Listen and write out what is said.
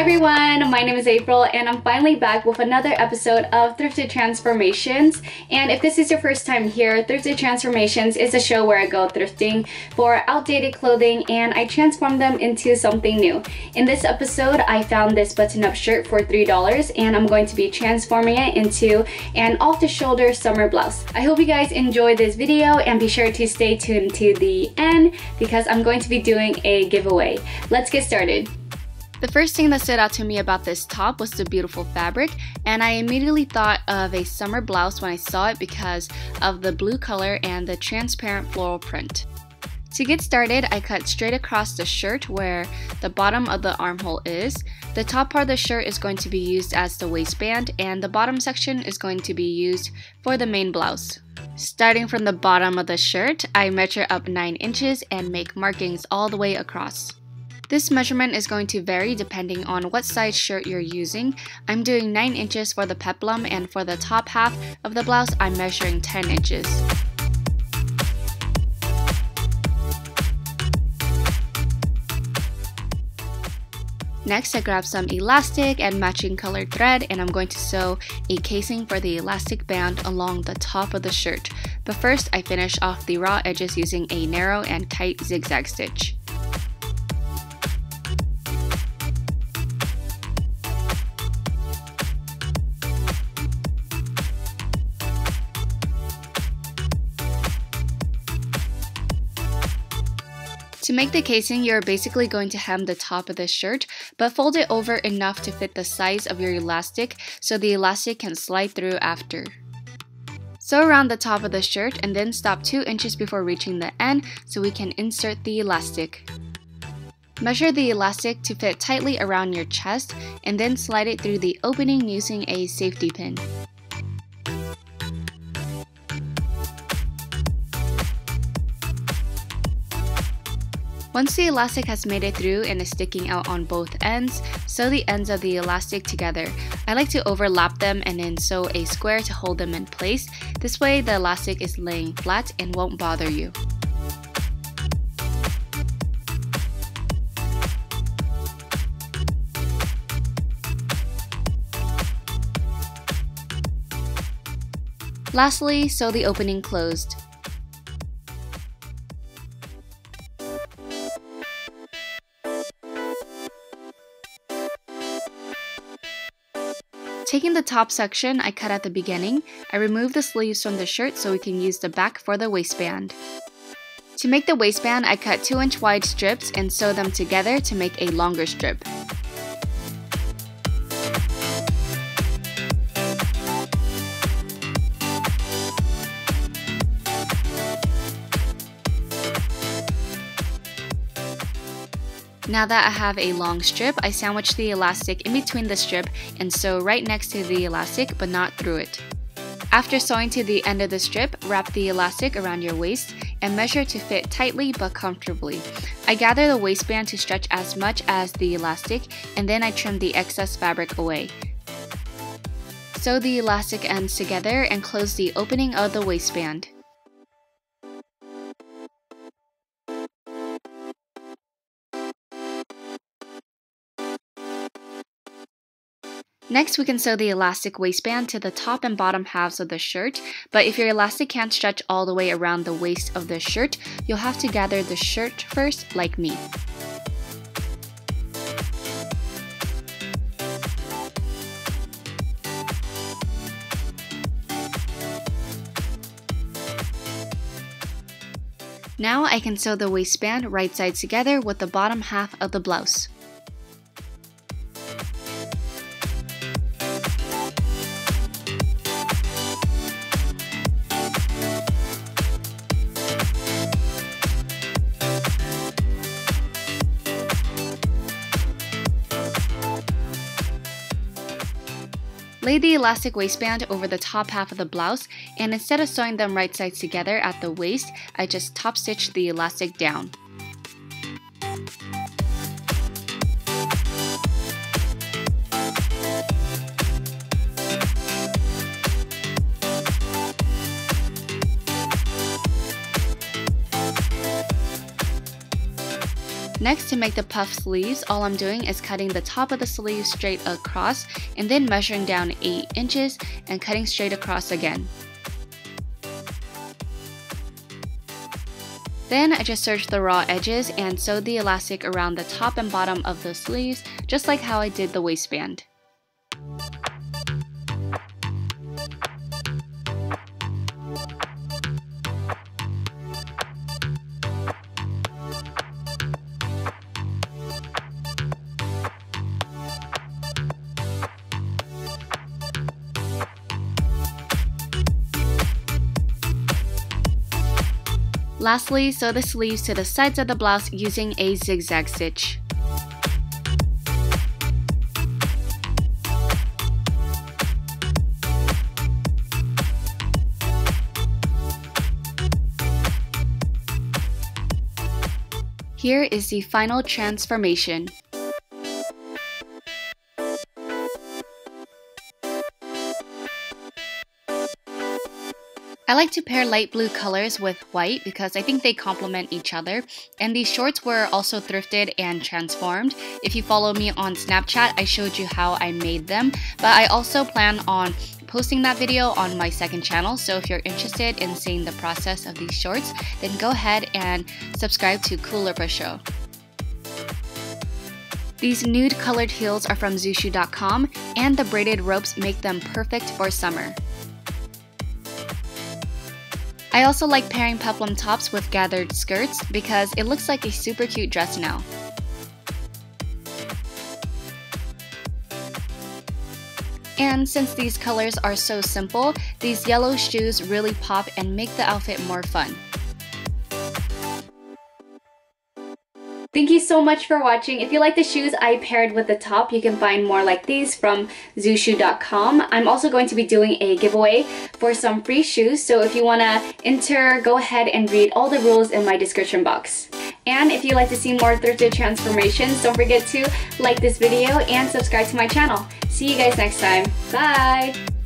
Hi everyone, my name is April and I'm finally back with another episode of Thrifted Transformations. And if this is your first time here, Thrifted Transformations is a show where I go thrifting for outdated clothing and I transform them into something new. In this episode, I found this button-up shirt for $3 and I'm going to be transforming it into an off-the-shoulder summer blouse. I hope you guys enjoy this video and be sure to stay tuned to the end because I'm going to be doing a giveaway. Let's get started. The first thing that stood out to me about this top was the beautiful fabric, and I immediately thought of a summer blouse when I saw it because of the blue color and the transparent floral print. To get started, I cut straight across the shirt where the bottom of the armhole is. The top part of the shirt is going to be used as the waistband, and the bottom section is going to be used for the main blouse. Starting from the bottom of the shirt, I measure up 9 inches and make markings all the way across. This measurement is going to vary depending on what size shirt you're using. I'm doing 9 inches for the peplum and for the top half of the blouse I'm measuring 10 inches. Next, I grab some elastic and matching colored thread and I'm going to sew a casing for the elastic band along the top of the shirt. But first, I finish off the raw edges using a narrow and tight zigzag stitch. To make the casing, you're basically going to hem the top of the shirt, but fold it over enough to fit the size of your elastic so the elastic can slide through after. Sew around the top of the shirt and then stop 2 inches before reaching the end so we can insert the elastic. Measure the elastic to fit tightly around your chest and then slide it through the opening using a safety pin. Once the elastic has made it through and is sticking out on both ends, sew the ends of the elastic together. I like to overlap them and then sew a square to hold them in place. This way the elastic is laying flat and won't bother you. Lastly, sew the opening closed. Taking the top section I cut at the beginning, I remove the sleeves from the shirt so we can use the back for the waistband. To make the waistband, I cut 2 inch wide strips and sew them together to make a longer strip. Now that I have a long strip, I sandwich the elastic in between the strip and sew right next to the elastic but not through it. After sewing to the end of the strip, wrap the elastic around your waist and measure to fit tightly but comfortably. I gather the waistband to stretch as much as the elastic and then I trim the excess fabric away. Sew the elastic ends together and close the opening of the waistband. Next, we can sew the elastic waistband to the top and bottom halves of the shirt, but if your elastic can't stretch all the way around the waist of the shirt, you'll have to gather the shirt first like me. Now I can sew the waistband right sides together with the bottom half of the blouse. Lay the elastic waistband over the top half of the blouse and instead of sewing them right sides together at the waist, I just top stitch the elastic down. Next, to make the puff sleeves, all I'm doing is cutting the top of the sleeve straight across and then measuring down 8 inches and cutting straight across again. Then I just serged the raw edges and sewed the elastic around the top and bottom of the sleeves, just like how I did the waistband. Lastly, sew the sleeves to the sides of the blouse using a zigzag stitch. Here is the final transformation. I like to pair light blue colors with white because I think they complement each other. And these shorts were also thrifted and transformed. If you follow me on Snapchat, I showed you how I made them. But I also plan on posting that video on my second channel. So if you're interested in seeing the process of these shorts, then go ahead and subscribe to Cool Show. These nude colored heels are from Zooshoo.com and the braided ropes make them perfect for summer. I also like pairing peplum tops with gathered skirts because it looks like a super cute dress now. And since these colors are so simple, these yellow shoes really pop and make the outfit more fun. Thank you so much for watching. If you like the shoes I paired with the top, you can find more like these from Zooshoo.com. I'm also going to be doing a giveaway for some free shoes, so if you want to enter, go ahead and read all the rules in my description box. And if you'd like to see more thrifted transformations, don't forget to like this video and subscribe to my channel. See you guys next time. Bye!